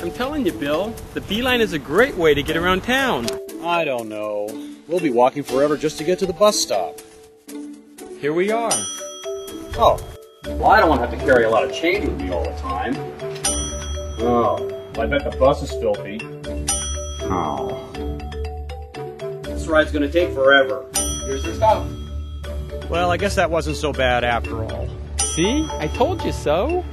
I'm telling you, Bill, the B-Line is a great way to get around town. I don't know. We'll be walking forever just to get to the bus stop. Here we are. Oh. Well, I don't want to have to carry a lot of change with me all the time. Oh. I bet the bus is filthy. Oh. This ride's gonna take forever. Here's your stop. Well, I guess that wasn't so bad after all. See? I told you so.